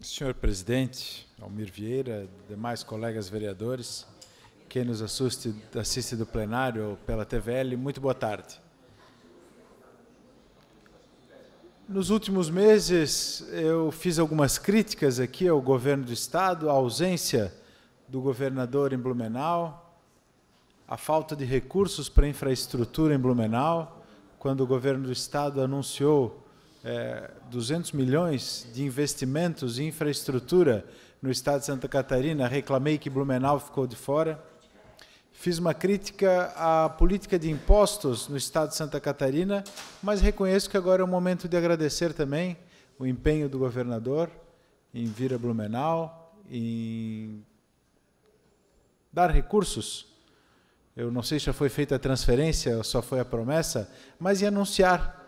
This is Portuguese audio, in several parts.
Senhor presidente, Almir Vieira, demais colegas vereadores, quem nos assiste, do plenário ou pela TVL, muito boa tarde. Nos últimos meses, eu fiz algumas críticas aqui ao governo do Estado, à ausência do governador em Blumenau, a falta de recursos para infraestrutura em Blumenau, quando o governo do Estado anunciou é, 200 milhões de investimentos em infraestrutura no estado de Santa Catarina, reclamei que Blumenau ficou de fora. Fiz uma crítica à política de impostos no estado de Santa Catarina, mas reconheço que agora é o momento de agradecer também o empenho do governador em vir a Blumenau, em dar recursos. Eu não sei se já foi feita a transferência só foi a promessa, mas em anunciar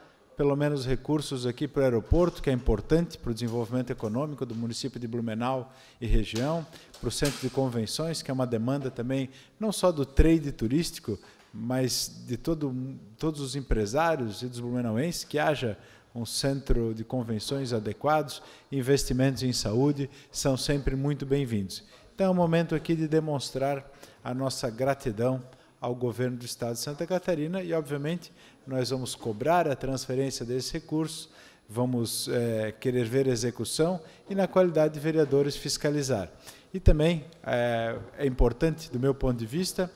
pelo menos recursos aqui para o aeroporto, que é importante para o desenvolvimento econômico do município de Blumenau e região, para o centro de convenções, que é uma demanda também não só do trade turístico, mas de todo, todos os empresários e dos blumenauenses, que haja um centro de convenções adequados, investimentos em saúde são sempre muito bem-vindos. Então é um momento aqui de demonstrar a nossa gratidão ao governo do Estado de Santa Catarina e, obviamente, nós vamos cobrar a transferência desses recursos, vamos é, querer ver a execução e, na qualidade de vereadores, fiscalizar. E também é, é importante, do meu ponto de vista,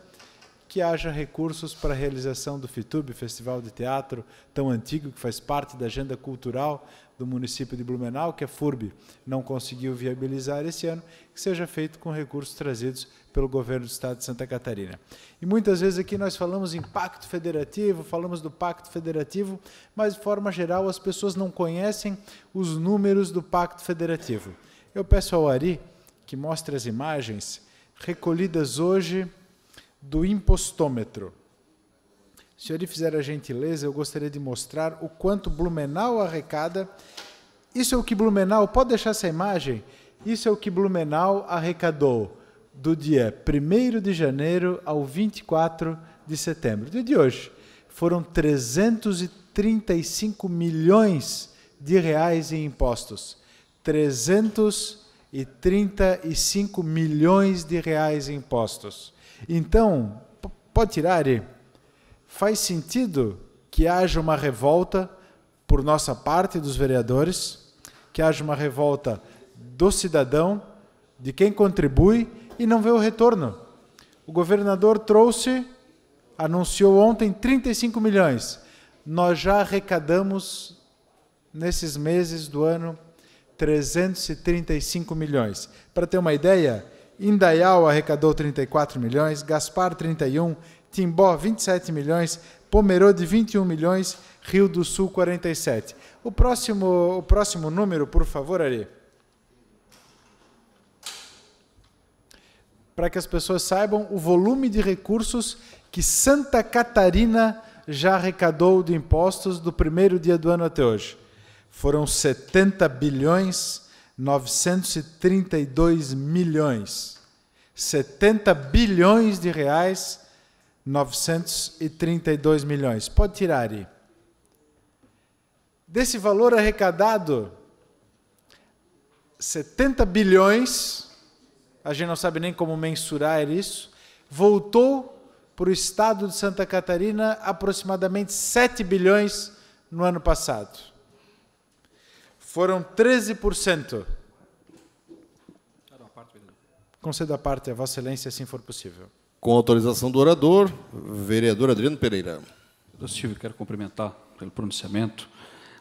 que haja recursos para a realização do FITUB, Festival de Teatro tão antigo, que faz parte da agenda cultural do município de Blumenau, que a FURB não conseguiu viabilizar esse ano, que seja feito com recursos trazidos pelo governo do estado de Santa Catarina. E muitas vezes aqui nós falamos em pacto federativo, falamos do pacto federativo, mas de forma geral as pessoas não conhecem os números do pacto federativo. Eu peço ao Ari que mostre as imagens recolhidas hoje do impostômetro. Se ele fizer a gentileza, eu gostaria de mostrar o quanto Blumenau arrecada. Isso é o que Blumenau, pode deixar essa imagem? Isso é o que Blumenau arrecadou do dia 1 de janeiro ao 24 de setembro, dia de hoje. Foram 335 milhões de reais em impostos. 335 milhões de reais em impostos. Então, pode tirar aí faz sentido que haja uma revolta por nossa parte dos vereadores, que haja uma revolta do cidadão, de quem contribui e não vê o retorno. O governador trouxe, anunciou ontem 35 milhões. Nós já arrecadamos nesses meses do ano 335 milhões. Para ter uma ideia, Indaial arrecadou 34 milhões, Gaspar 31, Timbó 27 milhões, Pomerode 21 milhões, Rio do Sul 47. O próximo, o próximo número, por favor, Ari. Para que as pessoas saibam o volume de recursos que Santa Catarina já arrecadou de impostos do primeiro dia do ano até hoje. Foram 70 bilhões 932 milhões. 70 bilhões de reais 932 milhões. Pode tirar aí. Desse valor arrecadado, 70 bilhões, a gente não sabe nem como mensurar isso, voltou para o estado de Santa Catarina aproximadamente 7 bilhões no ano passado. Foram 13%. Concedo a parte a Vossa Excelência, se for possível. Com autorização do orador, vereador Adriano Pereira. Doutor Silvio, quero cumprimentar pelo pronunciamento.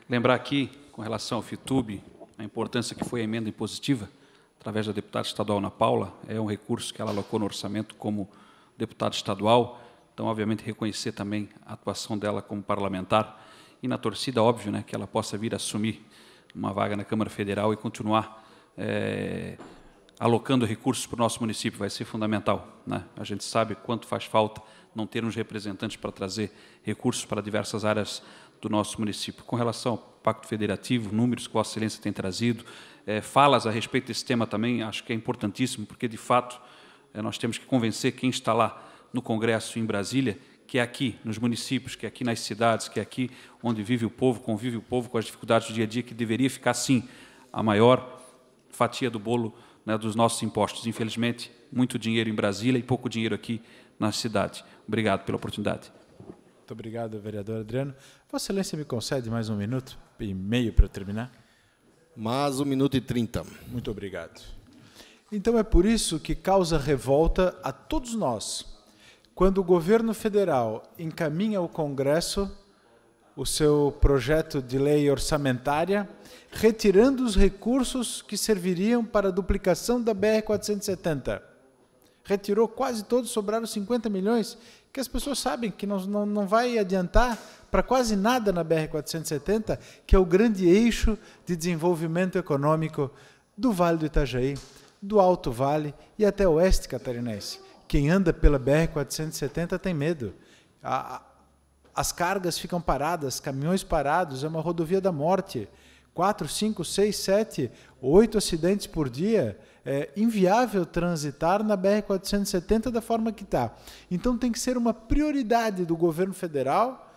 Lembrar aqui, com relação ao FITUB, a importância que foi a emenda impositiva, através da deputada estadual Ana Paula, é um recurso que ela alocou no orçamento como deputada estadual, então, obviamente, reconhecer também a atuação dela como parlamentar e na torcida, óbvio, né, que ela possa vir assumir uma vaga na Câmara Federal e continuar é, alocando recursos para o nosso município vai ser fundamental. Né? A gente sabe quanto faz falta não termos representantes para trazer recursos para diversas áreas do nosso município. Com relação ao Pacto Federativo, números que Vossa Excelência tem trazido, é, falas a respeito desse tema também, acho que é importantíssimo, porque, de fato, é, nós temos que convencer quem está lá no Congresso em Brasília que é aqui nos municípios, que é aqui nas cidades, que é aqui onde vive o povo, convive o povo com as dificuldades do dia a dia, que deveria ficar, sim, a maior fatia do bolo né, dos nossos impostos. Infelizmente, muito dinheiro em Brasília e pouco dinheiro aqui na cidade. Obrigado pela oportunidade. Muito obrigado, vereador Adriano. Vossa Excelência me concede mais um minuto e meio para terminar? Mais um minuto e trinta. Muito obrigado. Então é por isso que causa revolta a todos nós quando o governo federal encaminha ao Congresso o seu projeto de lei orçamentária, retirando os recursos que serviriam para a duplicação da BR-470. Retirou quase todos, sobraram 50 milhões, que as pessoas sabem que não, não, não vai adiantar para quase nada na BR-470, que é o grande eixo de desenvolvimento econômico do Vale do Itajaí, do Alto Vale e até o oeste catarinense. Quem anda pela BR-470 tem medo. A, as cargas ficam paradas, caminhões parados, é uma rodovia da morte. Quatro, cinco, seis, sete, oito acidentes por dia. É inviável transitar na BR-470 da forma que está. Então tem que ser uma prioridade do governo federal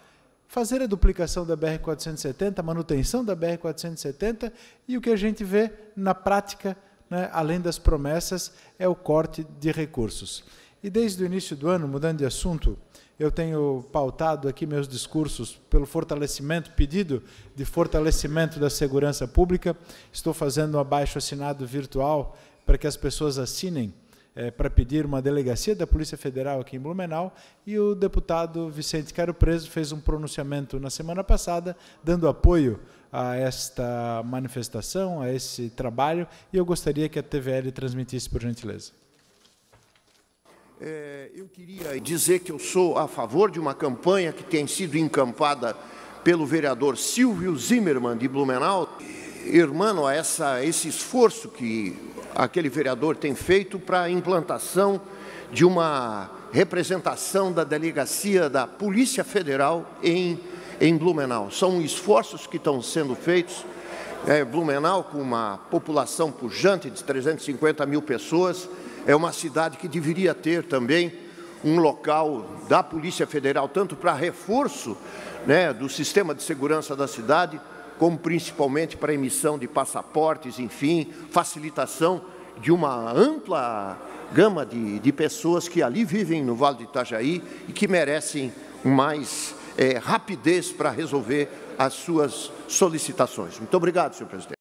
fazer a duplicação da BR-470, a manutenção da BR-470 e o que a gente vê na prática, né, além das promessas, é o corte de recursos. E desde o início do ano, mudando de assunto, eu tenho pautado aqui meus discursos pelo fortalecimento, pedido de fortalecimento da segurança pública. Estou fazendo um abaixo assinado virtual para que as pessoas assinem é, para pedir uma delegacia da Polícia Federal aqui em Blumenau e o deputado Vicente Caro Preso fez um pronunciamento na semana passada dando apoio a esta manifestação, a esse trabalho e eu gostaria que a TVL transmitisse por gentileza. É, eu queria dizer que eu sou a favor de uma campanha que tem sido encampada pelo vereador Silvio Zimmermann de Blumenau, irmão a essa, esse esforço que aquele vereador tem feito para a implantação de uma representação da delegacia da Polícia Federal em, em Blumenau. São esforços que estão sendo feitos. É, Blumenau, com uma população pujante de 350 mil pessoas, é uma cidade que deveria ter também um local da Polícia Federal, tanto para reforço né, do sistema de segurança da cidade, como principalmente para emissão de passaportes, enfim, facilitação de uma ampla gama de, de pessoas que ali vivem no Vale do Itajaí e que merecem mais é, rapidez para resolver as suas solicitações. Muito obrigado, senhor presidente.